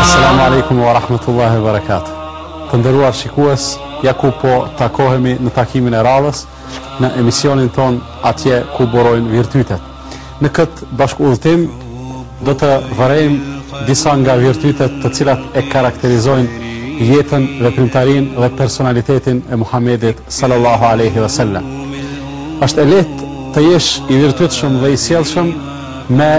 Assalamu alaikum wa rahmatullahi wa barakatuh. Të nderuar shikues, ja ku po takohemi në takimin e radhës në emisionin tonë atje ku burojnë virtytet. Në këtë bashkëudhëtim do të vërejmë disa nga virtytet të cilat e karakterizojnë jetën, veprimtarinë dhe personalitetin e Muhamedit sallallahu alaihi wasallam. Është e lehtë të jesh i virtytshëm dhe i sjellshëm me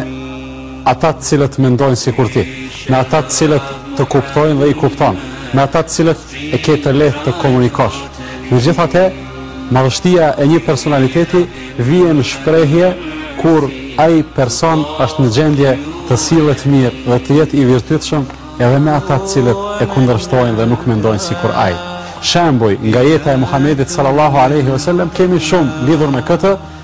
ata të cilët mendojnë sikur ti, me ata të cilët të kuptojnë dhe i kupton, me ata të cilët e ke të lehtë të komunikosh. Megjithatë, madhështia e një personaliteti vjen në shprehje kur ai person është në gjendje të sillet mirë dhe të jetë i virtytshëm edhe me ata të cilët e kundërshtojnë dhe nuk mendojnë sikur ai. Shembuj nga jeta e Muhamedit sallallahu alaihi wasallam kemi shumë lidhur me këtë,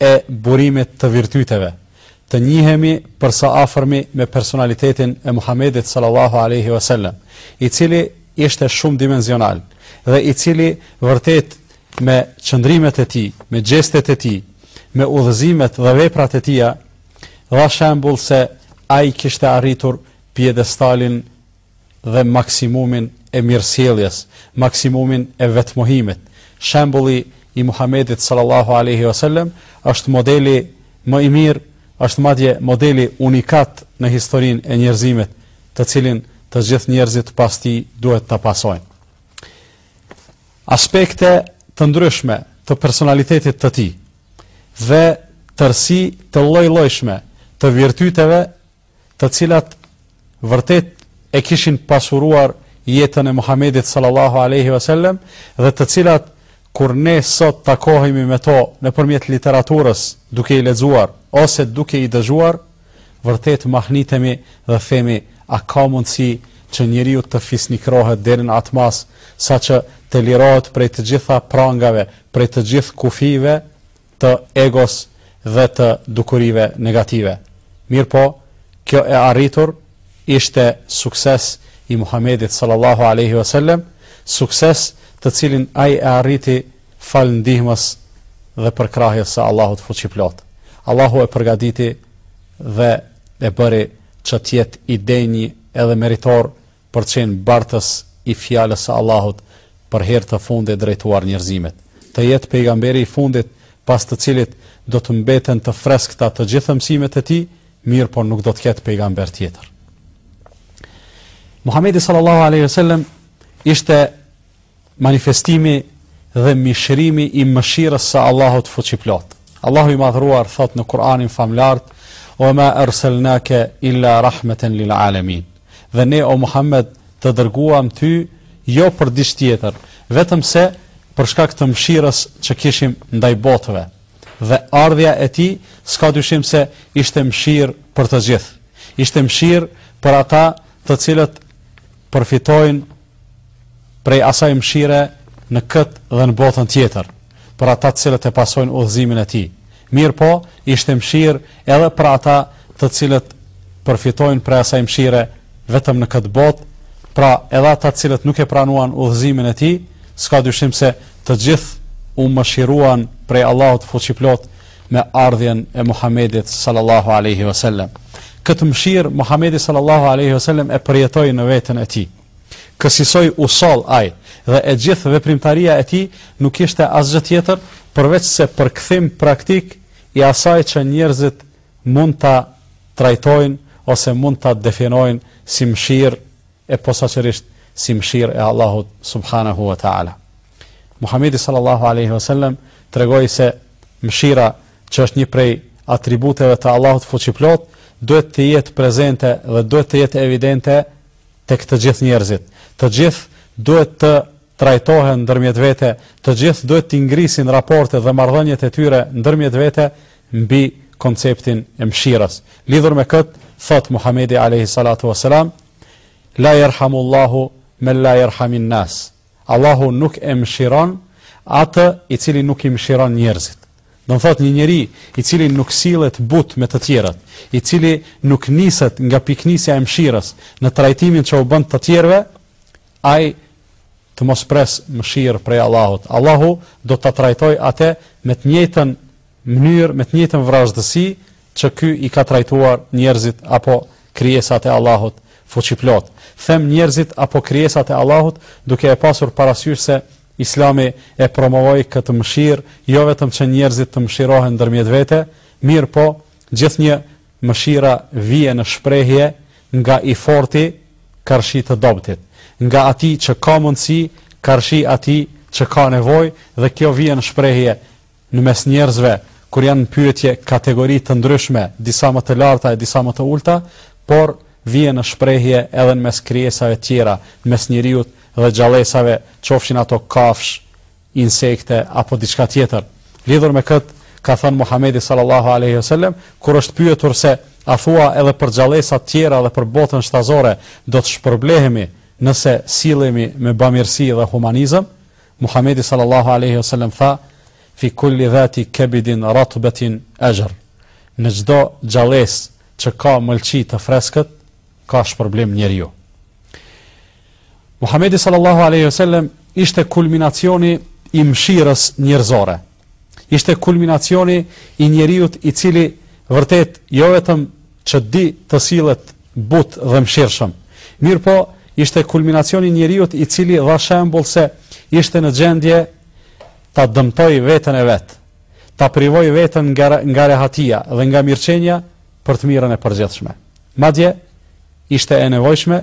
e burimit të virtyteve, të njihemi për së afërmi me personalitetin e Muhamedit sallallahu alaihi wasallam, i cili ishte shumëdimensional dhe i cili vërtet me qëndrimet e tij, me gjestet e tij, me udhëzimet dhe veprat e tija, dha shembull se ai kishte arritur piedestalin dhe maksimumin e mirësjelljes, maksimumin e vetëmohimit. Shembulli i Muhamedit sallallahu alejhi ve sellem është modeli më i mirë, është madje modeli unikat në historinë e njerëzimit, të cilin të gjithë njerëzit pas tij duhet ta pasojnë. Aspekte të ndryshme të personalitetit të tij dhe tërësi të llojllojshme të virtyteve të cilat vërtet e kishin pasuruar jetën e Muhamedit sallallahu alaihi wasallam dhe të cilat kur ne sot takohemi me to nëpërmjet literaturës, duke i lexuar ose duke i dëgjuar, vërtet mahnitemi dhe themi a ka mundësi që njeriu të fisnikrohet deri në atë masë saqë të lirohet prej të gjitha prangave, prej të gjithë kufijve të egos dhe të dukurive negative. Mirëpo, kjo e arritur ishte sukses i Muhamedit sallallahu alaihi wasallam, sukses të cilin ai e arriti falë ndihmës dhe përkrahjes së Allahut Fuqiplotë. Allahu e përgaditi dhe e bëri që të jetë i denjë edhe meritor për të qenë bartës i fjalës së Allahut për herë të fundit drejtuar njerëzimit. Të jetë pejgamberi i fundit pas të cilit do të mbeten të freskëta të gjitha mësimet e tij, mirëpo nuk do të ketë pejgamber tjetër. Muhamedi sallallahu alaihi wasallam ishte Manifestimi dhe mishërimi i mëshirës së Allahut fuqiplotë. Allahu i madhëruar thotë në Kur'anin famëlartë: "Wa ma arsalnaka illa rahmatan lil alamin." Dhe ne o Muhammed të dërguam ty jo për diç tjetër, vetëm se për shkak të mëshirës që kishim ndaj botëve. Dhe ardhja e tij s'ka dyshim se ishte mëshirë për të gjithë. Ishte mëshirë për ata të cilët përfitojnë prej asaj mëshire në këtë dhe në botën tjetër, për ata të cilët e pasojnë udhëzimin e tij. Mirëpo, ishte mëshirë edhe për ata të cilët përfitojnë prej asaj mëshire vetëm në këtë botë, pra edhe ata të cilët nuk e pranuan udhëzimin e tij, s'ka dyshim se të gjithë u mëshiruan prej Allahut fuqiplotë me ardhjen e Muhamedit sallallahu alaihi wasallam. Këtë mëshirë Muhamedi sallallahu alaihi wasallam e përjetoi në veten e tij. Kësisoj u soll ai dhe e gjithë veprimtaria e tij nuk ishte asgjë tjetër përveç se përkthim praktik i asaj që njerëzit mund ta trajtojnë ose mund ta definojnë si mëshirë e posaçërisht si mëshirë e Allahut subhanahu wa ta'ala. Muhamedi sallallahu alaihi wasallam tregoi se mëshira, që është një prej atributeve të Allahut fuqiplotë, duhet të jetë prezente dhe duhet të jetë evidente tek të gjithë njerëzit. Të gjithë duhet të trajtohen ndërmjet vete, të gjithë duhet t'i ngrisin raportet dhe marrëdhëniet e tyre ndërmjet vete mbi konceptin e mëshirës. Lidhur me këtë, thotë Muhamedi alayhi salatu wasalam, La yerhamullahu men la yerhamin nas. Allahu nuk e mëshiron atë i cili nuk i mëshiron njerëzit. Do të thotë një njeri i cili nuk sillet butë me të tjerët, i cili nuk niset nga pikënisja e mëshirës në trajtimin që u bën të tjerëve, Ai të mos presë mëshirë prej Allahut. Allahu do ta trajtojë atë me të njëjtën mënyrë, me të njëjtën vrazhdësi që ky i ka trajtuar njerëzit apo krijesat e Allahut fuqiplotë. Them njerëzit apo krijesat e Allahut duke e pasur parasysh se Islami e promovoi këtë mëshirë, jo vetëm që njerëzit të mëshirohen ndërmjet vete, mirëpo gjithnjë Mëshira vjen në shprehje nga i forti karshi të dobëtit, nga atij që ka mundësi karshi atij që ka nevojë dhe kjo vjen në shprehje në mes njerëzve kur janë në pyetje kategori të ndryshme, disa më të larta e disa më të ulëta, por vjen në shprehje edhe në mes krijesave tjera, në mes njeriut dhe gjallesave, qofshin ato kafshë, insekte apo diçka tjetër. Lidhur me këtë, ka thënë Muhamedi sallallahu alaihi wasallam, kur është pyetur se a thua edhe për gjallesat tjera dhe për botën shtazore do të shpërblehemi nëse sillemi me bamirësi dhe humanizëm, Muhamedi sallallahu alaihi wasallam tha, fi kulli dhati kebidin ratbatin exhr. Në çdo gjallesë që ka mëlqi të freskët, ka shpërblim njeriu. Muhamedi sallallahu alaihi wasallam ishte kulminacioni i mëshirës njerëzore. Ishte kulminacioni i njeriut i cili vërtet jo vetëm që di të sillet butë dhe mëshirshëm, mirëpo ishte kulminacioni i njeriut i cili dha shembull se ishte në gjendje ta dëmtojë veten e vet, ta privojë veten nga nga rehatia dhe nga mirëqenia për të mirën e përgjithshme. Madje ishte e nevojshme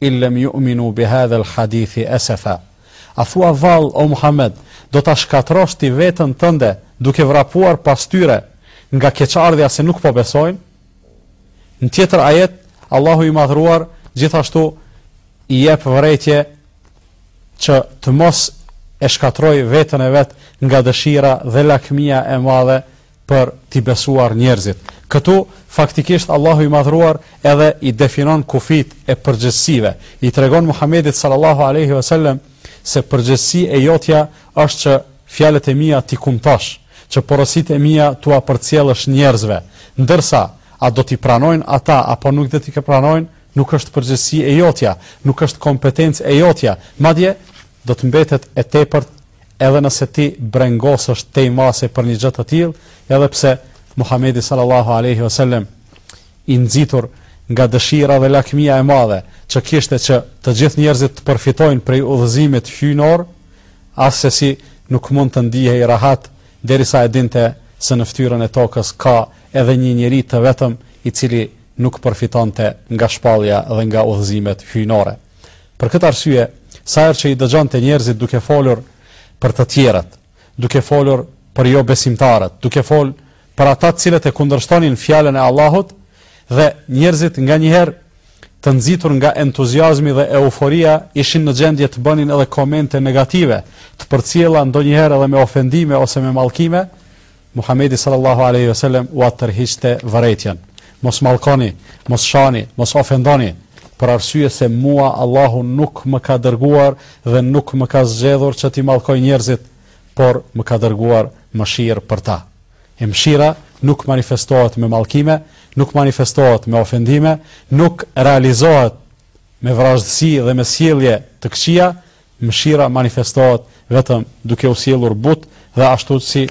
in lem yu'minu bi hadha al hadithi esefa A thua vallë o Muhamed, do ta shkatërrosh ti veten tënde duke vrapuar pas tyre nga keqardhja se nuk po besojnë? Në tjetër ajet, Allahu i madhëruar gjithashtu i jep vërejtje që të mos e shkatërrojë veten e vet nga dëshira dhe lakmia e madhe për t'i besuar njerëzit. Këtu faktikisht Allahu i Madhëruar edhe i definon kufijtë e përgjegjësive. I tregon Muhamedit sallallahu alejhi ve sellem se përgjegjësi e jotja është që fjalët e mia t'i kumtosh, që porositë e mia t'ua përcjellësh njerëzve, ndërsa a do t'i pranojnë ata apo nuk do t'i pranojnë, nuk është përgjegjësi e jotja, nuk është kompetencë e jotja, madje do të mbetet e tepërt Edhe nëse ti brengosesh tej mase për një gjë të tillë, edhe pse Muhamedi sallallahu alaihi wasallam i nxitur nga dëshira dhe lakmia e madhe që kishte që të gjithë njerëzit të përfitojnë prej udhëzimit hyjnor, asesi nuk mund të ndihej rahat derisa e dinte se në fytyrën e tokës ka edhe një njeri të vetëm i cili nuk përfitonte nga shpallja dhe nga udhëzimet hyjnore. Për këtë arsye, sa herë që i dëgjonte njerëzit duke folur për të tjerët, duke folur për jobesimtarët, duke fol për ata të cilët e kundërshtonin fjalën e Allahut dhe njerëzit nganjëherë të nxitur nga entuziazmi dhe euforia ishin në gjendje të bënin edhe komente negative, të përcjella ndonjëherë edhe me ofendime ose me mallkime, Muhamedi sallallahu alejhi ve sellem ua tërhiqte vërejtjen, Mos mallkoni, mos shani, mos ofendoni, për arsye se mua Allahu nuk më ka dërguar dhe nuk më ka zgjedhur që t'i mallkoj njerëzit, por më ka dërguar mëshirë për ta. E mëshira nuk manifestohet me mallkime, nuk manifestohet me ofendime, nuk realizohet me vrazhdësi dhe me sjellje të këqija, Mëshira manifestohet vetëm duke u sjellur butë dhe ashtu si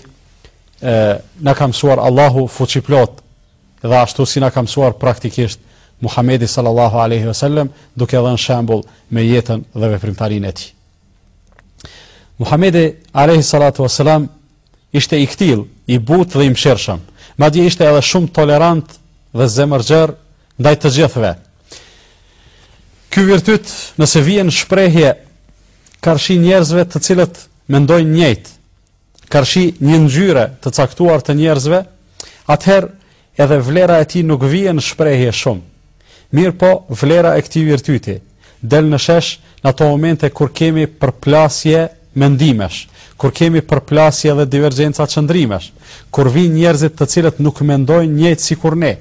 na ka mësuar Allahu fuqiplotë dhe ashtu si na ka mësuar praktikisht Muhamedi sallallahu alaihi wasallam duke dhënë shembull me jetën dhe veprimtarinë e tij. Muhamedi alaihi salatu wasallam ishte i ktill, i butë dhe i mëshirshëm. Madje ishte edhe shumë tolerant dhe zemërgjerë ndaj të gjithëve. Ky virtyt, nëse vjen në shprehje karshi njerëzve të cilët mendojnë njëjtë, karshi një ngjyre të caktuar të njerëzve, atëherë edhe vlera e tij nuk vjen në shprehje shumë. Mirëpo, vlera e këtij virtyti, del në shesh në ato momente kur kemi përplasje mendimesh, kur kemi përplasje dhe divergjenca qëndrimesh, kur vijnë njerëzit të cilët nuk mendojnë njëjtë sikur ne,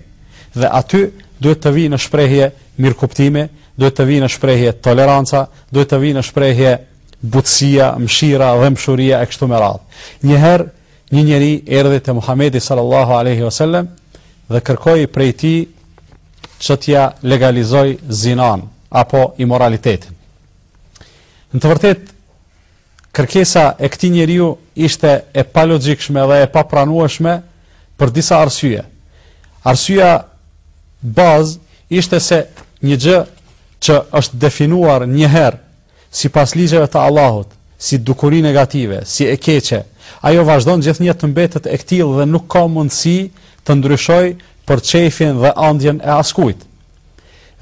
dhe aty duhet të vijë në shprehje mirëkuptimi, duhet të vijë në shprehje toleranca, duhet të vijë në shprehje butësia, mshira dhe mshiria e kështu me radhë. Njëherë, një njeri erdhi te Muhamedi sallallahu aleyhi wasallam dhe kërkoi prej tij që t'ia legalizojë zinanë apo imoralitetin. Në të vërtetë, kërkesa e këtij njeriu ishte e palogjikshme dhe e papranueshme për disa arsye. Arsyeja bazë ishte se një gjë që është definuar një herë Sipas ligjeve të Allahut, si dukuri negative, si e keqe, ajo vazhdon gjithnjë të mbetet e këtillë dhe nuk ka mundësi të ndryshojë për qejfin dhe andjen e askujt.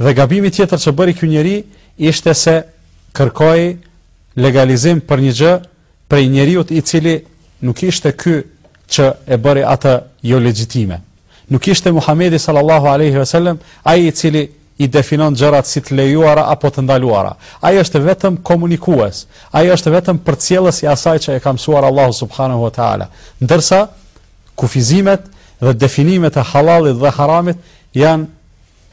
Dhe gabimi tjetër që bëri ky njeri ishte se kërkoi legalizim për një gjë prej njeriut i cili nuk ishte ky që e bëri atë jo legjitime. Nuk ishte Muhamedi sallallahu alaihi wasallam ai i cili i definon gjërat si të lejuara apo të ndaluara. Ai është vetëm komunikues. Ai është vetëm përcjellës i asaj që e ka mësuar Allahu subhanahu wa taala. Ndërsa kufizimet dhe definimet e hallallit dhe haramit janë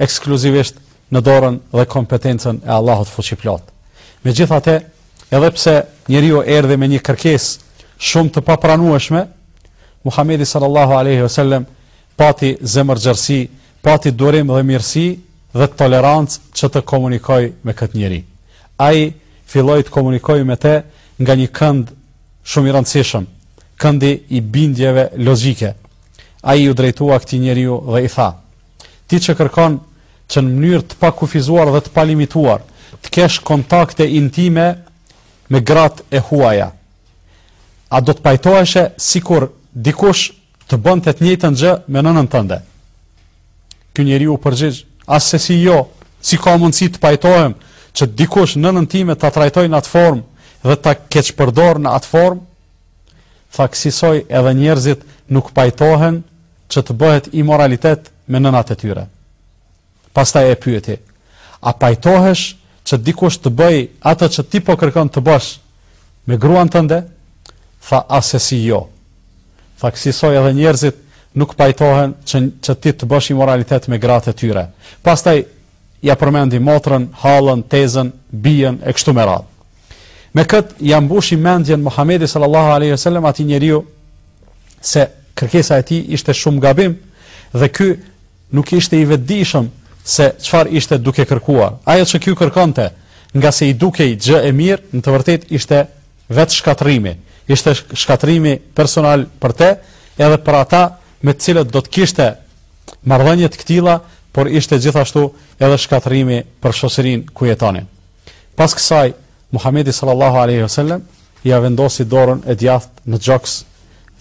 ekskluzivisht në dorën dhe kompetencën e Allahut fuqiplotë. Megjithatë, edhe pse njeriu erdhi me një kërkesë shumë të papranueshme, Muhamedi sallallahu alaihi wasallam pati zemërgjerësi, pati durim dhe mirësi dhe tolerancë që të komunikojë me këtë njeri. Ai filloi të komunikojë me të nga një kënd shumë i rëndësishëm, këndi i bindjeve logjike. Ai iu drejtua këtij njeriu dhe i tha: Ti që kërkon që në mënyrë të pakufizuar dhe të palimituar të kesh kontakte intime me gratë e huaja, a do të pajtoheshe sikur dikush të bënte të njëjtën gjë me nënën tënde? Ky njeriu u përgjigj, asesi jo, si ka mundësi të pajtohem që dikush nënën time ta trajtojë në atë formë dhe ta keqpërdor në atë formë, tha kësisoj edhe njerëzit nuk pajtohen që të bëhet imoralitet me nënat e tyre. Pastaj e pyeti, a pajtohesh që dikush të bëjë atë që ti po kërkon të bësh me gruan tënde? Tha asesi jo. Tha kësisoj edhe njerëzit nuk pajtohen që, që ti të bësh imoralitet me gratë e tyre. Pastaj ja përmendi motrën, hallën, tezen, bijën e kështu me radhë. Me këtë ia mbushi mendjen Muhamedi sallallahu alaihi wasallam atij njeriu se kërkesa e tij ishte shumë gabim dhe ky nuk ishte i vetëdijshëm se çfarë ishte duke kërkuar. Ajo që ky kërkonte, ngase i dukej gjë e mirë, në të vërtetë ishte Vetë shkatërrimi, ishte shkatërrimi personal për te, edhe për ata me të cilët do të kishte marrëdhënie të këtilla, por ishte gjithashtu edhe shkatërrimi për shoqërinë ku jetonin. Pas kësaj, Muhamedi sallallahu alaihi wasallam ia ja vendosi dorën e djathtë në gjoks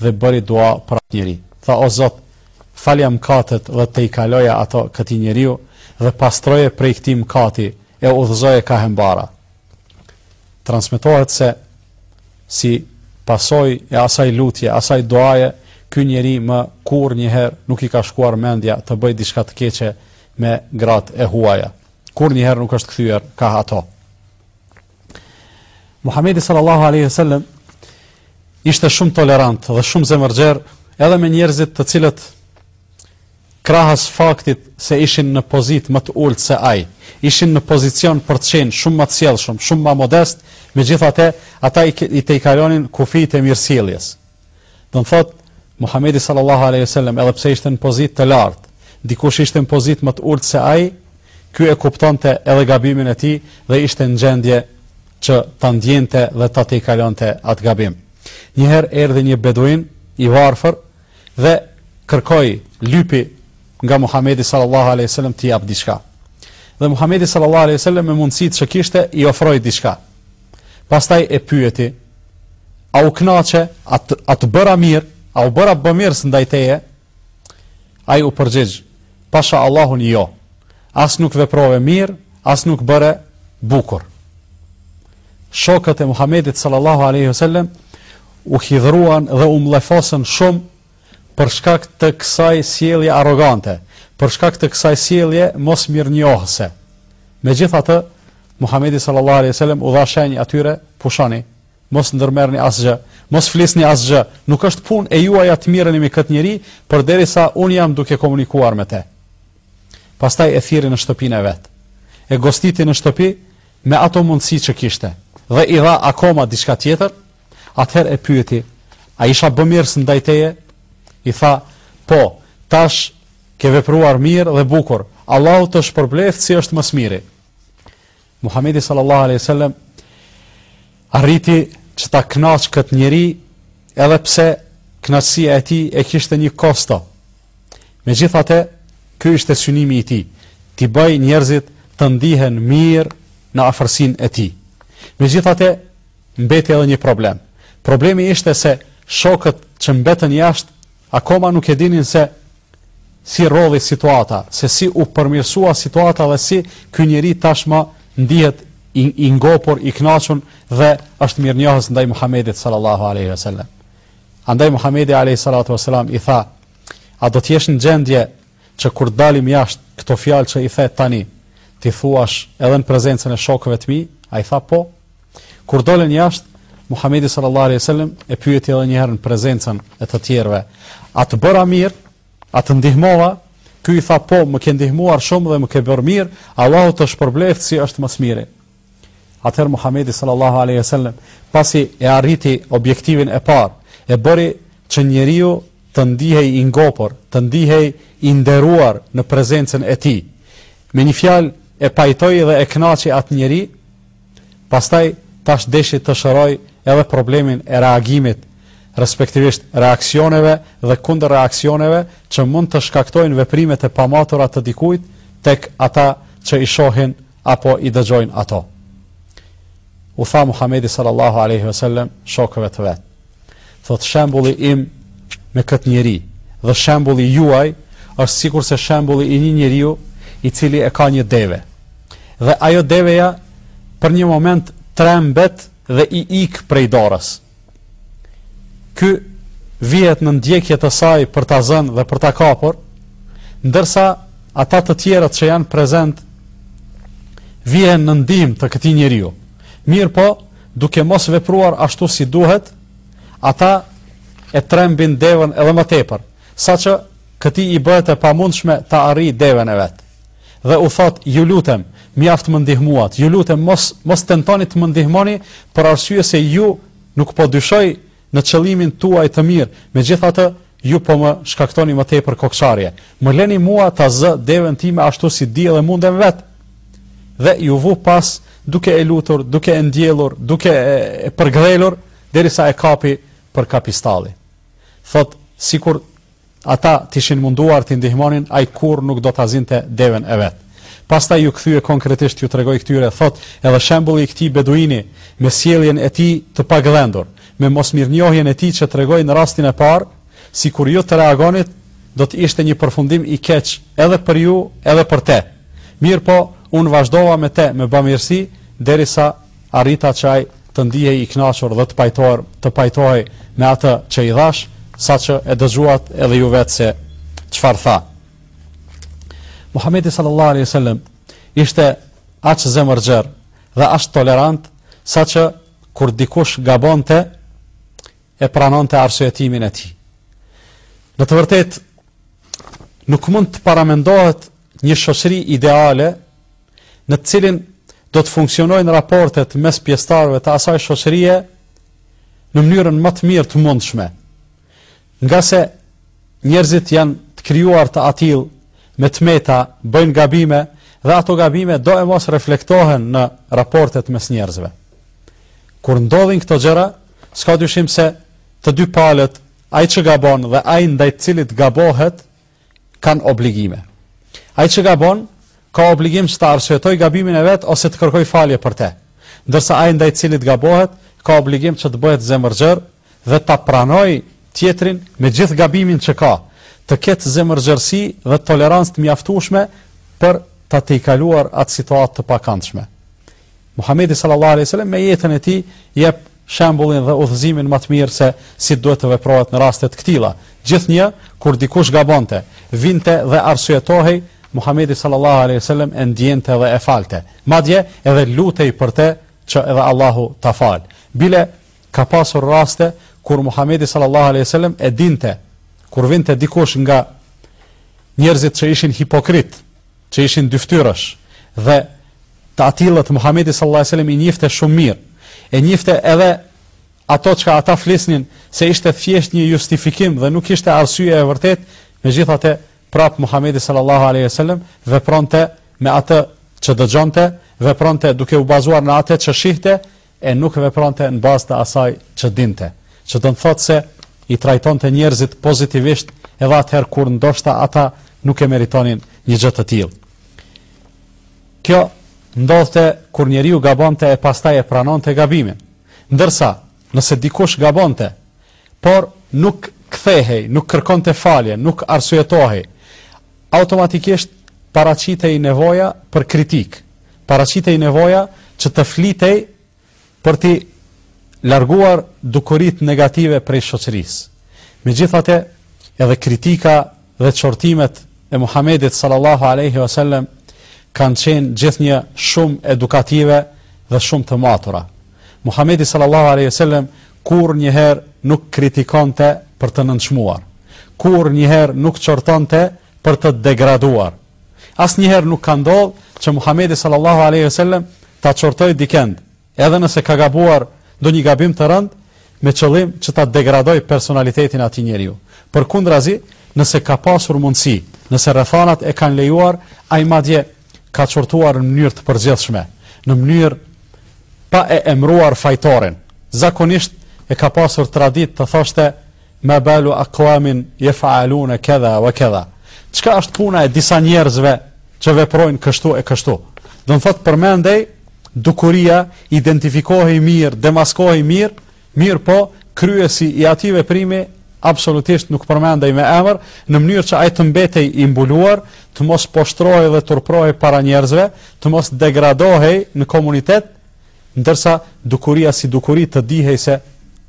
dhe bëri dua për atë njeri. Tha o Zot, falja mëkatet dhe tejkaloja ato këtij njeriu dhe pastroje prej këtij mëkati e udhëzoje kah e mbara. Transmetohet se si pasojë e asaj lutje, asaj duaje, ky njeri më kurrnjëherë nuk i ka shkuar mendja të bëjë diçka të keqe me gratë e huaja. Kurrnjëherë nuk është kthyer ka ato. Muhamedi sallallahu alaihi wasallam ishte shumë tolerant dhe shumë zemërgjerë edhe me njerëzit të cilët krahas faktit se ishin në pozitë më të ultë se ai, ishin në pozicion për të qenë shumë më të sjellshëm, shumë më modestë, megjithatë, ata i i tejkalonin kufijtë e mirësjelljes. Do të thotë, Muhamedi sallallahu alaihi wasallam, edhe pse ishte në pozitë të lartë, dikush ishte në pozitë më të ultë se ai, ky e kuptonte edhe gabimin e tij dhe ishte në gjendje që ta ndjente dhe ta tejkalonte atë gabim. Një herë erdhi një beduin i varfër dhe kërkoi lypi nga Muhamedi sallallahu alejhi wasallam t'i japë diçka. Dhe Muhamedi sallallahu alejhi wasallam me mundësitë që kishte i ofroi diçka. Pastaj e pyeti: "A u kënaqe? A të, a të bëra mirë? A u bëra bëmirës ndaj teje?" Ai u përgjigj: "Pasha Allahun jo." As nuk veprove mirë, as nuk bëre bukur. Shokët e Muhamedit sallallahu alaihi wasallam u hidhruan dhe u mllefosën shumë për shkak të kësaj sjellje arrogante, për shkak të kësaj sjellje mos mirënjohëse. Megjithatë, Muhamedi sallallahu alaihi wasallam u dha shenjë atyre, pushoni, mos ndërmerrni asgjë, mos flisni asgjë, nuk është punë e juaja të merreni me këtë njeri, përderisa unë jam duke komunikuar me të. Pastaj e thirri në shtëpinë e vet. E gostiti në shtëpi me ato mundësi që kishte dhe i dha akoma diçka tjetër, atëherë e pyeti, a isha bëmirës ndaj teje? I tha, po, tash ke vepruar mirë dhe bukur, Allahu të shpërbleftë si është më së miri. Muhamedi sallallahu alaihi wasallam arriti që ta kënaqë këtë njeri edhe pse kënaqësia e tij e kishte një kosto. Megjithatë, ky ishte synimi i tij, t'i bëjë njerëzit të ndihen mirë në afërsinë e tij. Megjithatë, mbeti edhe një problem. Problemi ishte se shokët që mbetën jashtë akoma nuk e dinin se si rrodhi situata, se si u përmirësua situata dhe si ky njeri tashmë ndihet i, i ngopur, i kënaqur dhe është mirënjohës ndaj Muhamedit sallallahu alaihi wasallam. Andaj Muhamedi alaihi salatu wasallam i tha: "A do të jesh në gjendje që kur dalim jashtë këto fjalë që i the tani, t'i thuash edhe në prezencën e shokëve të mi?" Ai tha: "Po." Kur dolën jashtë, Muhamedi sallallahu alaihi wasallam e pyeti edhe një herë në prezencën e të tjerëve, "A të bëra mirë? A të ndihmova?" Ky i tha, "Po, më ke ndihmuar shumë dhe më ke bërë mirë, Allahu të shpërbleftë si është më së miri." Atëherë Muhamedi sallallahu alaihi wasallam, pasi e arriti objektivin e parë, e bëri që njeriu të ndihej i ngopur, të ndihej i nderuar në prezencën e tij. Me një fjalë e pajtoi dhe e kënaqi atë njeri, Pastaj tash deshi të shërojë edhe problemin e reagimit, respektivisht reaksioneve dhe kundërreaksioneve që mund të shkaktojnë veprimet e pamatura të dikujt tek ata që i shohin apo i dëgjojnë ato. U tha Muhamedi sallallahu alejhi ve sellem shokëve të vet. Thotë shembulli im me këtë njeri dhe shembulli juaj është sikurse shembulli i një njeriu i cili e ka një deve. Dhe ajo deveja për një moment trembet dhe i ik prej dorës. Ky vihet në ndjekje të saj për ta zënë dhe për ta kapur, ndërsa ata të tjerët që janë prezent vihen në ndihmë të këtij njeriu. Mirëpo, Duke mos vepruar ashtu si duhet, ata e trembin devën edhe më tepër, saqë këtij i bëhet e pamundshme ta arrijë devën e vet. Dhe u thotë, ju lutem, mjaft më ndihmuat, ju lutem mos tentoni të më ndihmoni për arsye se ju nuk po dyshoj në qëllimin tuaj të mirë, megjithatë ju po më shkaktoni më tepër kokëçarje. Më lëni mua ta zë devën time ashtu si di dhe mundem vetë. Dhe iu vu pas duke e lutur, duke e ndjellur, duke e përgdhelur derisa e kapi për kapistalli. Thotë sikur Ata t'ishin munduar t'i ndihmonin, ai kurrë nuk do ta zinte devën e vet. Pastaj iu kthye konkretisht iu tregoi këtyre, thotë edhe shembulli i këtij beduini me sjelljen e tij të pagdhendur, me mosmirënjohjen e tij që tregoi në rastin e parë, sikur ju të reagonit, do të ishte një përfundim i keq edhe për ju, edhe për te. Mirëpo, unë vazhdova me te me bamirësi, derisa, Arrita që ai të ndihej i kënaqur dhe të pajtoher, të pajtohej me atë që i dhashë, saqë e dëgjuat edhe ju vetë se çfarë tha. Muhamedi sallallahu alaihi wasallam ishte aq zemërgjerë dhe aq tolerant saqë kur dikush gabonte e pranonte arsyetimin e tij. Në të vërtetë nuk mund të paramendohet një shoqëri ideale në të cilin do të funksionojnë raportet mes pjesëtarëve të asaj shoqërie në mënyrën më të mirë të mundshme. Ngase njerëzit janë të krijuar të atillë me të meta, bëjnë gabime dhe ato gabime do e mos reflektohen në raportet mes njerëzve. Kur ndodhin këto gjëra, s'ka dyshim se të dy palët, ai që gabon dhe ai ndaj të cilit gabohet, kanë obligime. Ai që gabon ka obligim që ta arsyetojë gabimin e vet ose të kërkojë falje për të. Ndërsa ai ndaj të cilit gabohet ka obligim që të bëhet zemërgjerë dhe ta pranojë tjetrin me gjithë gabimin që ka, të ketë zemërgjerësi dhe tolerancë të mjaftueshme për ta tejkaluar atë situatë të pakëndshme. Muhamedi sallallahu alaihi wasallam me jetën e tij jep shembullin dhe udhëzimin më të mirë se si duhet të veprohet në raste të këtilla. Gjithnjë kur dikush gabonte, vinte dhe arsyetohej, Muhamedi sallallahu alaihi wasallam e ndjente dhe e falte. Madje edhe lutej për të që edhe Allahu ta falë. Bile ka pasur raste kur Muhamedi sallallahu alaihi wasallam e dinte kur vinte dikush nga njerëzit që ishin hipokritë, që ishin dyftyrësh dhe të atillët Muhamedi sallallahu alaihi wasallam i njifte shumë mirë. E njifte edhe ato çka ata flisnin se ishte thjesht një justifikim dhe nuk ishte arsye e vërtetë, megjithatë prapë Muhamedi sallallahu alaihi wasallam vepronte me atë që dëgjonte, vepronte duke u bazuar në atë që shihte e nuk vepronte në bazë të asaj që dinte, që do të thotë se i trajtonte njerëzit pozitivisht edhe atëherë kur ndoshta ata nuk e meritonin një gjë të tillë. Kjo ndodhte kur njeriu gabonte e pastaj e pranonte gabimin. Ndërsa, nëse dikush gabonte, por nuk kthehej, nuk kërkonte falje, nuk arsyetohej, automatikisht paraqitej nevoja për kritikë, paraqitej nevoja që të flitej për t'i larguar dukuritë negative prej shoqërisë. Megjithatë, edhe kritika dhe çortimet e Muhamedit sallallahu alaihi wasallam kanë qenë gjithnjë shumë edukative dhe shumë të matura. Muhamedi sallallahu alaihi wasallam kurrnjëherë nuk kritikonte për të nënçmuar, kurrnjëherë nuk çortonte për të degraduar. Asnjëherë nuk ka ndodhur që Muhamedi sallallahu alaihi wasallam ta qortojë dikend, edhe nëse ka gabuar ndonjë gabim të rëndë me qëllim që ta degradojë personalitetin e atij njeriu. Përkundrazi, nëse ka pasur mundësi, nëse rrethanat e kanë lejuar, ai madje ka çortuar në mënyrë të përgjithshme, në mënyrë pa e emëruar fajtorin. Zakonisht e ka pasur traditë të thoshte Ma balu aqwamin yef'alun kadha wa kadha. Çka është puna e disa njerëzve që veprojnë kështu e kështu. Do të thotë përmendej dukuria, identifikohej mirë, demaskohej mirë, mirëpo kryesi i atij veprimi absolutisht nuk përmendej me emër, në mënyrë që ai të mbetej i mbuluar, të mos poshtrohej dhe turprohej para njerëzve, të mos degradohej në komunitet, Ndërsa dukuria si dukuri të dihej se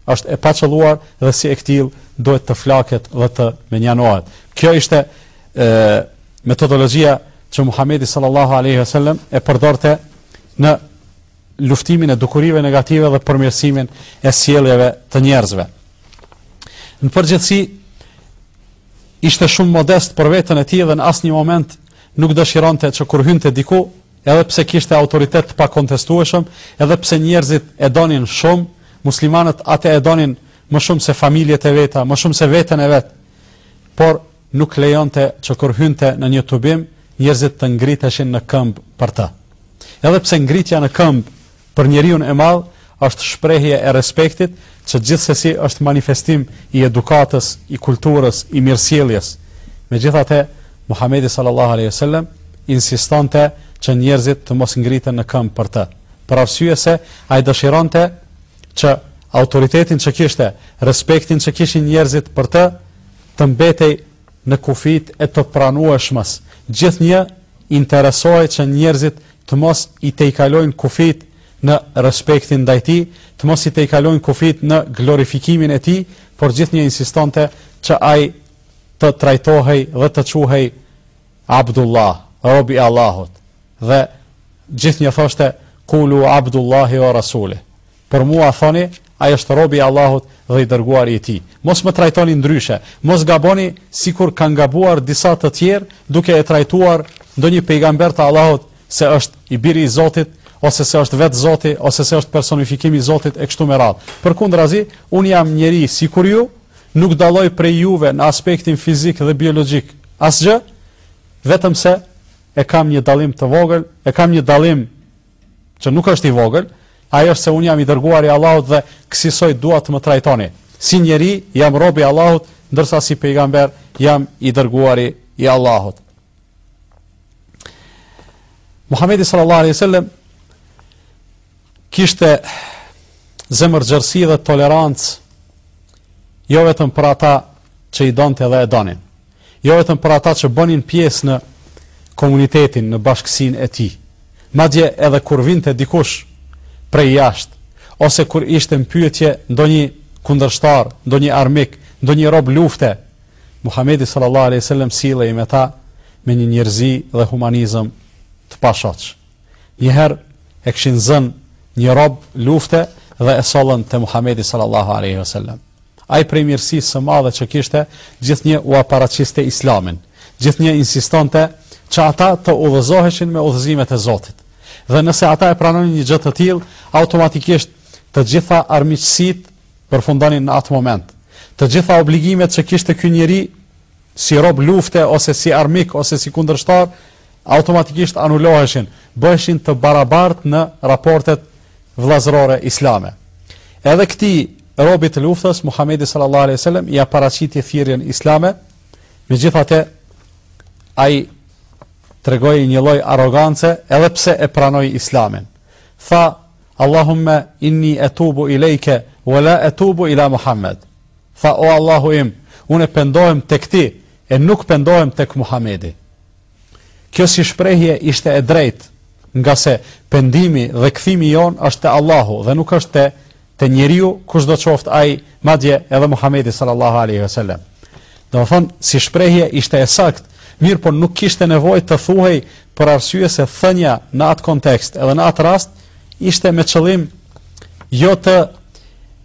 është e paqëlluar dhe si e këtillë duhet të flaket dhe të menjanohet. Kjo ishte e, metodologia që Muhamedi sallallahu alaihi wasallam e përdorte në luftimin e dukurive negative dhe përmirësimin e sjelljeve të njerëzve. Në përgjithësi ishte shumë modest për veten e tij dhe në asnjë moment nuk dëshironte që kur hynte diku Edhe pse kishte autoritet të pakontestueshëm, edhe pse njerëzit e donin shumë, muslimanët atë e donin më shumë se familjet e veta, më shumë se veten e vet. Por nuk lejonte që kur hynte në një tubim, njerëzit të ngriteshin në këmbë për të. Edhe pse ngritja në këmbë Për njeriun e madh është shprehje e respektit që gjithsesi është manifestim i edukatës, i kulturës, i mirësjelljes. Megjithatë, Muhamedi sallallahu alaihi wasallam insistonte që njerëzit të mos ngriten në këmbë për të, për arsye se ai dëshironte që autoritetin që kishte, respektin që kishin njerëzit për të, të mbetej në kufijtë e të pranueshmes. Gjithnjë interesohej që njerëzit të mos i tejkalojnë kufijtë në respektin ndaj tij, të mos i tejkalojnë kufijtë në glorifikimin e tij, por gjithnjë insistonte që ai të trajtohej dhe të quhej Abdullah, robi i Allahut. Dhe gjithnjë thoshte kulu Abdullahi wa rasuli. Për mua thoni, ai është robi i Allahut dhe i dërguari i tij. Mos më trajtoni ndryshe, mos gaboni sikur kanë gabuar disa të tjerë duke e trajtuar ndonjë pejgamber të Allahut se është i biri i Zotit ose se është vetë Zoti ose se është personifikim i Zotit e kështu me radhë. Përkundrazi, un jam njeri sikur ju, nuk dalloj prej juve në aspektin fizik dhe biologjik asgjë, vetëm se e kam një dallim të vogël, e kam një dallim që nuk është i vogël, ai është se unë jam i dërguar i Allahut dhe kësisoj dua të më trajtoni. Si njeri jam rob i Allahut, ndërsa si pejgamber jam i dërguari i Allahut. Muhamedi sallallahu alaihi wasallam kishte zemërgjërsi dhe tolerancë jo vetëm për ata që i donte dhe e donin, Jo vetëm për ata që bënin pjesë në komunitetin, në bashkësinë e tij. Madje edhe kur vinte dikush prej jashtë, ose kur ishte në pyetje ndonjë kundërshtar, ndonjë armik, ndonjë rob lufte, Muhamedi sallallahu alaihi wasallam sillej me ta me një njerëzi dhe humanizëm të pashoq. Një herë e kishin zënë një rob lufte dhe e sollën te Muhamedi sallallahu alaihi wasallam. Ai prej mirësisë së madhe që kishte, gjithnjë ua paraqiste Islamin, gjithnjë insistonte që ata të udhëzoheshin me udhëzimet e Zotit. Dhe nëse ata e pranonin një gjë të tillë, automatikisht të gjitha armiqësitë përfundonin në atë moment. Të gjitha obligimet që kishte ky njeri si rob lufte ose si armik ose si kundërshtar automatikisht anuloheshin, bëheshin të barabartë në raportet vëllazërore islame. Edhe këtij robit të luftës Muhamedi sallallahu alaihi wasallam ia paraqiti thirrjen islame, megjithatë ai tregoi një lloj arrogance edhe pse e pranoi islamin. Tha Allahumma inni atubu ilayka wa la atubu ila Muhammed. Tha o Allahu im, unë pendohem tek ti e nuk pendohem tek Muhamedi. Kjo si shprehje ishte e drejtë, ngase pendimi dhe kthimi jonë është te Allahu dhe nuk është te te njeriu, kushdo qoftë ai, madje edhe Muhamedi sallallahu alaihi wasallam. Domethënë, si shprehje ishte e saktë, mirëpo nuk kishte nevojë të thuhej për arsye se thënia në atë kontekst, edhe në atë rast, ishte me qëllim jo të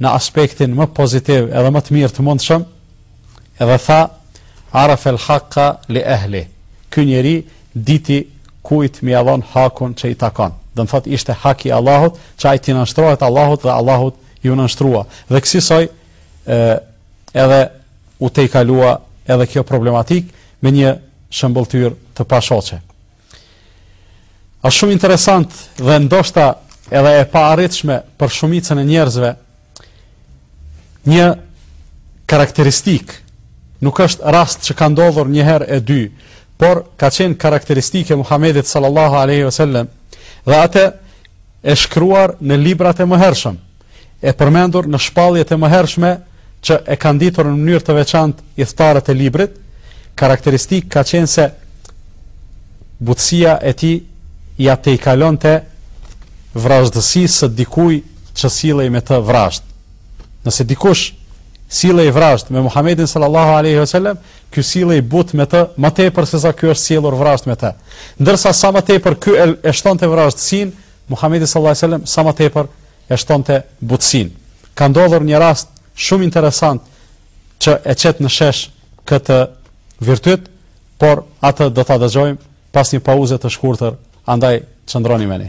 në aspektin më pozitiv edhe më të mirë të mundshëm, edhe tha, Araf el Haqqa li ehli, ky njeri diti kujt m'ia dhënë hakun që i takon. Domethënë ishte hak i Allahut, që ai t'i nënshtrohet Allahut dhe Allahut iu nënshtrua. Dhe kësisoj edhe u tejkalua edhe kjo problematikë me një shëmbëlltyrë të pashoqe. Është shumë interesant dhe ndoshta edhe e paarritshme për shumicën e njerëzve një karakteristikë nuk është rast që ka ndodhur një herë e dy por ka qenë karakteristikë e Muhammedit sallallahu alejhi ve sellem dhe atë e shkruar në librat e mëhershëm e përmendur në shpalljet e mëhershme që e kanë ditur në mënyrë të veçantë ithtarët e librit, karakteristikë ka qenë se butësia e tij ia tejkalonte vrazhdësisë së dikujt që sillej me të vrazhdë. Nëse dikush sillej vrazhdë me Muhammedin sallallahu alejhi ve sellem, ky sillej butë me të më tepër sesa ky është sjellur vrazhdë me të. Ndërsa sa më tepër ky e, e shtonte vrazhdësinë, Muhamedi sallallahu alejhi ve sellem sa më tepër e shtonte butësinë. Ka ndodhur një rast shumë interesant që e qet në shesh këtë virtyt, por atë do ta dëgjojmë pas një pauze të shkurtër, andaj qëndroni me ne.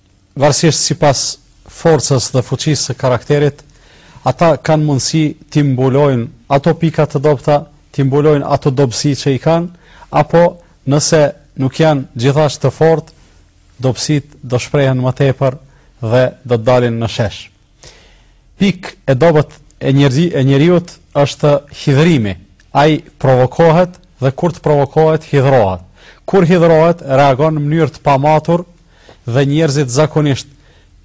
Varësisht sipas forcës dhe fuqisë së karakterit, ata kanë mundësi t'i mbulojnë ato pika të dobëta, t'i mbulojnë ato dobësi që i kanë, apo nëse nuk janë gjithaq të fortë, dobësitë do të shprehen më tepër dhe do të dalin në shesh. Pikë e dobët e njerëzi e njeriut është hidhërimi. Ai provokohet dhe kur të provokohet hidhërohet. Kur hidhërohet reagon në mënyrë të pamatur dhe njerëzit zakonisht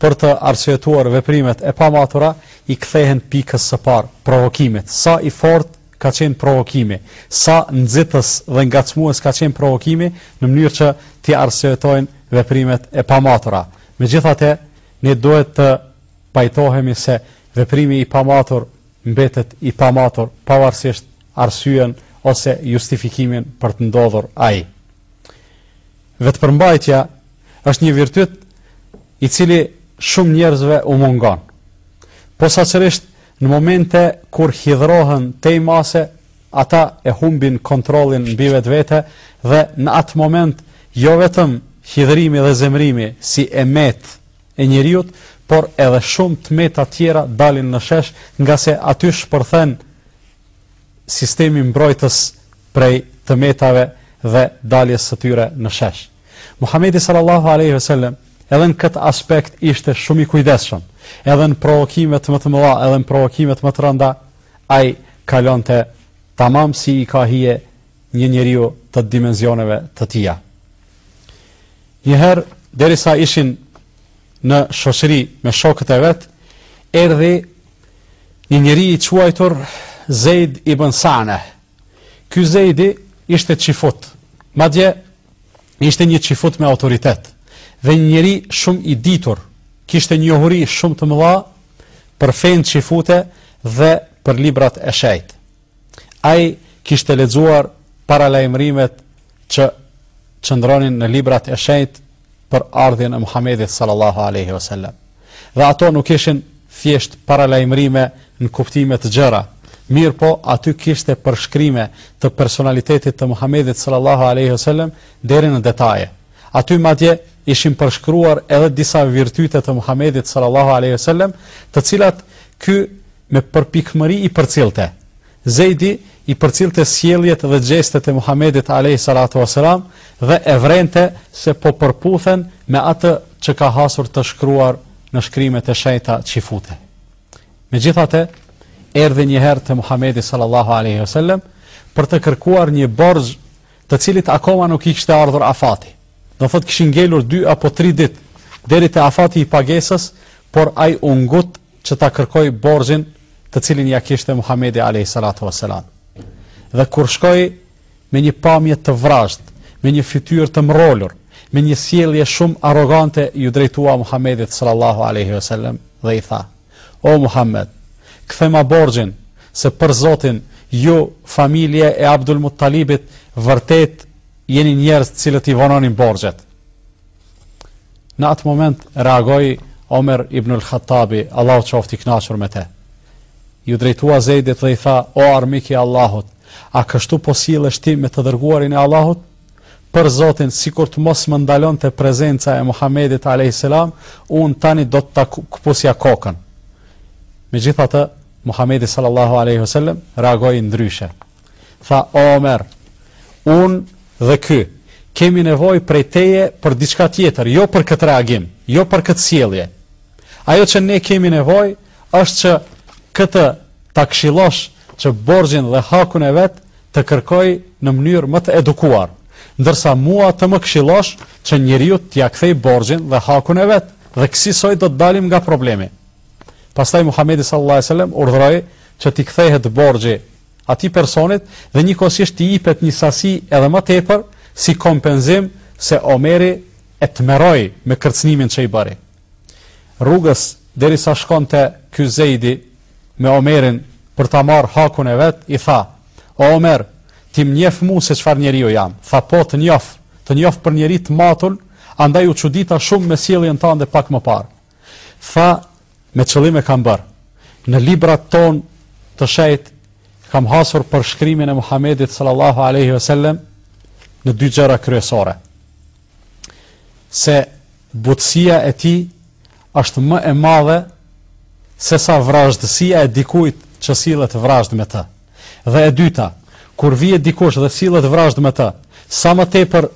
për të arsyetuar veprimet e pamatura i kthehen pikës së parë, provokimit. Sa i fortë ka qenë provokimi, sa nxitës dhe ngacmues ka qenë provokimi në mënyrë që t'i arsyetojnë veprimet e pamatura. Megjithatë, Ne duhet të pajtohemi se veprimi i pamatur mbetet i pamatur pavarësisht arsyen ose justifikimin për të ndodhur ai. Vetëpërmbajtja është një virtyt i cili shumë njerëzve u mungon. Posaçërisht në momente kur hidhërohen tej mase, ata e humbin kontrollin mbi vetvete dhe në atë moment jo vetëm hidhërimi dhe zemërimi si e metë e njeriut, por edhe shumë të meta tjera dalin në shesh ngase aty shpërthen sistemi mbrojtës prej të metave dhe daljes së tyre në shesh. Muhamedi sallallahu alaihi wasallam edhe në këtë aspekt ishte shumë i kujdesshëm. Edhe në provokimet më të mëdha, edhe në provokimet më të rënda, Ai kalonte tamam si i ka hije një njeriu të dimensioneve të tija. Njëherë, derisa ishin në shoqëri me shokët e vet, erdhi një njeri i quajtur Zejd ibn Sane. Ky Zejdi ishte çifut, madje ishte një çifut me autoritet dhe një njeri shumë i ditur, kishte njohuri shumë të mëdha për fenë çifute dhe për librat e shenjtë. Ai kishte lexuar paralajmërimet që qëndronin në librat e shenjtë për ardhjen e Muhamedit sallallahu alaihi wasallam. Dhe ato nuk ishin thjesht paralajmërime në kuptime të gjëra, mirëpo aty kishte përshkrime të personalitetit të Muhamedit sallallahu alaihi wasallam deri në detaje. Aty madje ishin përshkruar edhe disa virtyte të Muhamedit sallallahu alejhi ve sellem, të cilat ky me përpikmëri i përcillte. Zeidi i përcillte sjelljet dhe gjestet e Muhamedit alejhi salatu ve selam dhe e vërente se po përputhen me atë që ka hasur të shkruar në shkrimet e shenjta çifute. Megjithatë, erdhi një herë te Muhamedi sallallahu alejhi ve sellem për të kërkuar një borxh të cilit akoma nuk i kishte ardhur afati. Do thotë kishin ngelur dy apo tri ditë deri te afati i pagesës, por ai u ngut që ta kërkojë borxhin të cilin ia kishte Muhamedi alayhi salatu wasalam. Dhe kur shkoi me një pamje të vrazhdë, me një fytyrë të mrolur, me një sjellje shumë arrogante iu drejtua Muhamedit sallallahu alaihi wasallam dhe i tha: O Muhammed! Kthema borxhin, se për Zotin, ju, familje e Abdul Muttalibit, vërtet jeni njerëz të cilët i vononi borxhet. Në atë moment reagoi Omer ibnul Hattabi, Allahu qoftë i kënaqur me të. Iu drejtua Zeidit dhe i tha: O armik i Allahut, a kështu po sillesh ti me të dërguarin e Allahut? Për Zotin, sikur të mos më ndalonte prezenca e Muhamedit, alejhi selam, unë tani do të ta këpusja kokën. Megjithatë, Muhamedi, sallallahu alejhi ve sellem, reagoi ndryshe. Tha, O Omer, unë dhe ky kemi nevojë prej teje për diçka tjetër, jo për këtë reagim, jo për këtë sjellje. Ajo që ne kemi nevojë është që këtë ta këshillosh që borxhin dhe hakun e vet të kërkojë në mënyrë më të edukuar, ndërsa mua të më këshillosh që njeriut t'ia kthej borxhin dhe hakun e vet, dhe kësisoj do të dalim nga problemi. Pastaj Muhamedi sallallahu alaihi wasallam urdhëroi që t'i kthehet borxhi atij personit dhe njëkohësisht t'i jepet një sasi edhe më tepër si kompenzim se Omeri e tmerroi me kërcënimin që i bëri. Rrugës, derisa shkonte ky Zeidi me Omerin për ta marrë hakun e vet, i tha, O Omer, ti më njeh mua se çfarë njeriu jam? Tha, Po, të njoh, të njoh për njeri të matur, andaj u çudita shumë me sjelljen tënde pak më parë. Tha, Me qëllim e kam bërë. Në librat tonë të shejtë kam hasur përshkrimin e Muhamedit sallallahu alaihi wasallam në dy gjëra kryesore. se butësia e tij është më e madhe se sa vrazhdësia e dikujt që sillet vrazhdë me të. Dhe e dyta, kur vjen dikush dhe sillet vrazhdë me të, sa më tepër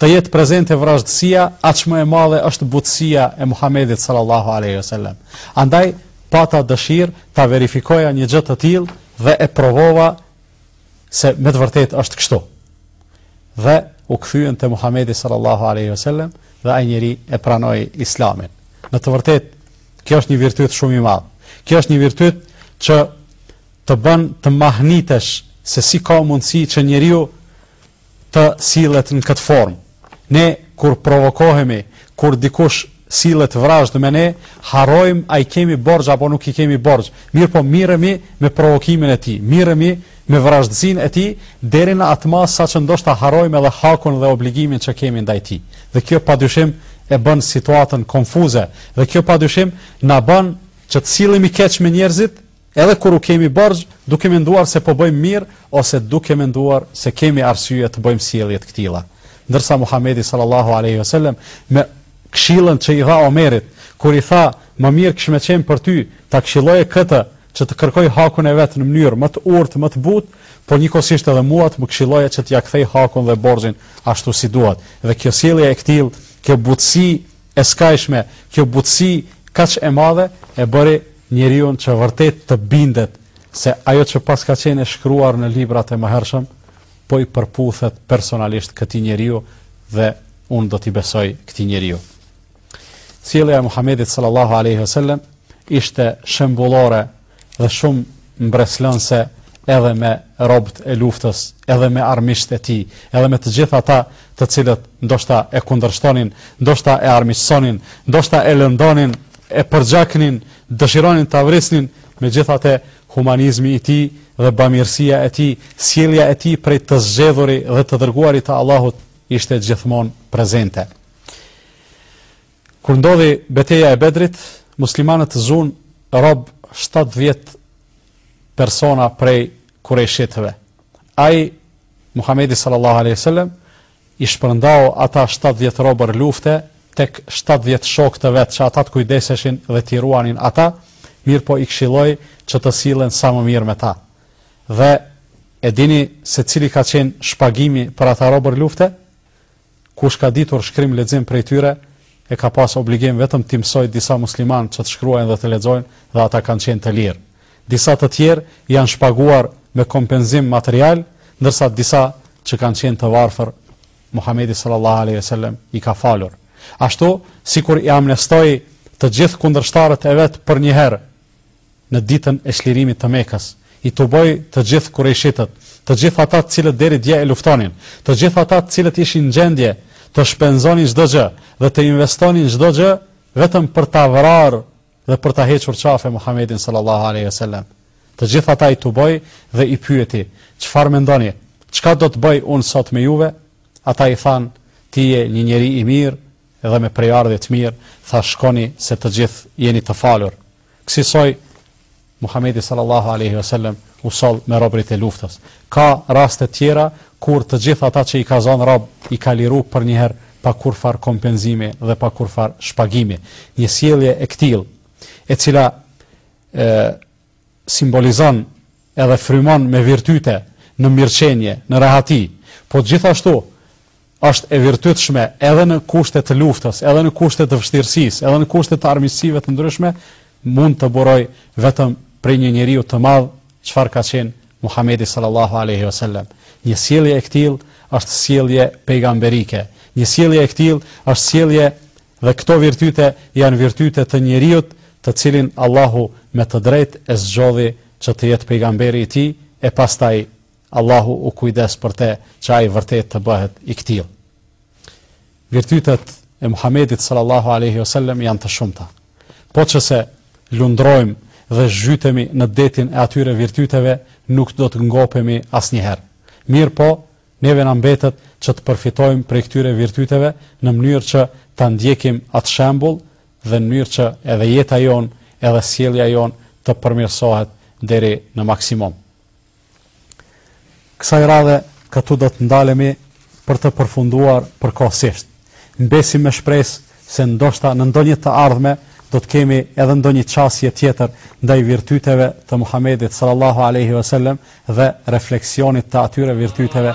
të jetë prezente vrazhdësia, aq më e madhe është butësia e Muhamedit sallallahu alaihi wasallam. Andaj pata dëshirë ta verifikoja një gjë të tillë dhe e provova se me të vërtetë është kështu. Dhe u kthyen te Muhamedi sallallahu alaihi wasallam dhe ai njeri e pranoi Islamin. Në të vërtetë kjo është një virtyt shumë i madh. Kjo është një virtyt që të bën të mahnitesh se si ka mundësi që njeriu të sillet në këtë formë. Ne kur provokohemi, kur dikush sillet vrazhdë me ne, harrojmë a i kemi borxh apo nuk i kemi borxh. Mirëpo miremi me provokimin e tij, miremi me vrazhdësinë e tij, deri në atë masë sa që ndoshta harrojmë edhe hakun dhe obligimin që kemi ndaj tij. Dhe kjo pa dyshim e bën situatën konfuze, dhe kjo pa dyshim na bën që të sillemi keq me njerëzit, Edhe kur u kemi borxh, duke menduar se po bëjmë mirë ose duke menduar se kemi arsye të bëjmë sjellje të këtilla. Ndërsa Muhamedi sallallahu alejhi ve selem me këshillën që i dha Omerit, kur i tha, më mirë kish me qenë për ty ta këshilloje këtë që të kërkojë hakun e vet në mënyrë më të urtë, më të butë, por njëkohësisht edhe mua të më këshilloje që t'ia kthej hakun dhe borxhin ashtu si duhet. Dhe kjo sjellje e këtillë, kjo butësi E skajshme, kjo butësi kaq e madhe e bëri njeriun që vërtet të bindet se ajo që paska qenë e shkruar në librat e mëhershëm po i përputhet personalisht këtij njeriu dhe unë do t'i besoj këtij njeriu. Sjellja e Muhamedit sallallahu alaihi wasallam ishte shembullore dhe shumë mbreslënëse edhe me robët e luftës, edhe me armiqtë e tij, edhe me të gjithë ata të cilët ndoshta e kundërshtonin, ndoshta e armiqësonin, ndoshta e lëndonin, e përgjaknin, dëshironin ta vrisnin, megjithatë humanizmi i tij dhe bamirësia e tij, sjellja e tij prej të zgjedhuri dhe të dërguari të Allahut ishte gjithmonë prezente. Kur ndodhi beteja e Bedrit, muslimanët zunë rob 70 persona prej kurejshitëve. Ai Muhamedi sallallahu alaihi wasallam i shpërndau ata 70 robër lufte tek 70 shokë të vet që ata të kujdeseshin dhe t'i ruanin ata, mirëpo i këshilloi që të sillen sa më mirë me ta. Dhe e dini se cili ka qenë shpagimi për ata robër lufte? Kush ka ditur shkrim lexim prej tyre e ka pas obligim vetëm t'i mësojë disa muslimanë që të shkruajnë dhe të lexojnë dhe ata kanë qenë të lirë. Disa të tjerë janë shpaguar me kompenzim material, ndërsa disa që kanë qenë të varfër Muhamedi sallallahu alaihi wasallam i ka falur. Ashtu sikur i amnestoi të gjithë kundërshtarët e vet përnjëherë, në ditën e çlirimit të Mekës, i tuboi të gjithë kurejshitët, të gjithë ata të cilët deri dje e luftonin, të gjithë ata të cilët ishin në gjendje të shpenzonin çdo gjë dhe të investonin çdo gjë vetëm për ta vrarë dhe për ta hequr qafe Muhamedin sallallahu alaihi wasallam. Të gjithë ata i tuboi dhe i pyeti, çfarë mendoni? Çka do të bëj unë sot me juve? Ata i thanë, ti je një njeri i mirë dhe me prejardhje të mirë, tha shkoni se të gjithë jeni të falur. Kësisoj, Muhamedi sallallahu alaihi wasallam u soll me robërit e luftës. Ka raste tjera kur të gjithë ata që i ka zonë rob i ka liru përnjëherë pa kurfar kompenzimi dhe pa kurfar shpagimi. Një sjellje e këtillë, e cila e simbolizon edhe frymon me virtyte në mirëqenie, në rehati, po gjithashtu është e virtytshme edhe në kushte të luftës, edhe në kushte të vështirësisë, edhe në kushte të armiqësive të ndryshme, mund të burojë vetëm prej një njeriu të madh, çfarë ka qenë Muhamedi sallallahu alaihi wasallam. Një sjellje e këtillë është sjellje pejgamberike. Një sjellje e këtillë është sjellje dhe këto virtyte janë virtyte të njeriu të cilin Allahu me të drejtë e zgjodhi që të jetë pejgamberi i tij e pastaj Allahu u kujdes për te, që ai vërtet të bëhet i këtillë. Virtytet e Muhamedit sallallahu alaihi wasallam janë të shumta. Po që se lundrojmë dhe zhytemi në detin e atyre virtyteve, nuk do të ngopemi asnjëherë. Mirëpo, neve na mbetet që të përfitojmë prej këtyre virtyteve në mënyrë që ta ndjekim atë shembull dhe në mënyrë që edhe jeta jonë, edhe sjellja jonë të përmirësohet deri në maksimum. Kësaj radhe këtu do të ndalemi për të përfunduar përkohësisht. Mbesim me shpresë se ndoshta në ndonjë të ardhme do të kemi edhe ndonjë qasje tjetër ndaj virtyteve të Muhamedit sallallahu alejhi ve sellem dhe refleksionit të atyre virtyteve